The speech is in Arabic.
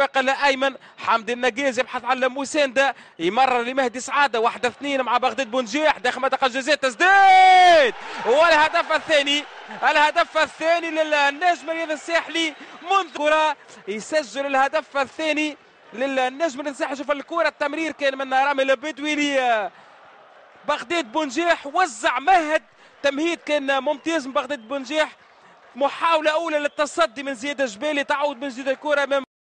السواق الايمن حمد النقيز يبحث عن المسانده يمرر لمهدي سعادة واحدة اثنين مع بغداد بونجيح داخل منطقة الجزاء تسديد! والهدف الثاني الهدف الثاني للنجم الرياضي الساحلي منذ كرة يسجل الهدف الثاني للنجم الساحلي. شوف الكرة التمرير كان من رامي البدوي بغداد بونجيح وزع مهد تمهيد كان ممتاز من بغداد بونجيح محاولة أولى للتصدي من زياد الجبالي تعود من زياد الكرة أمام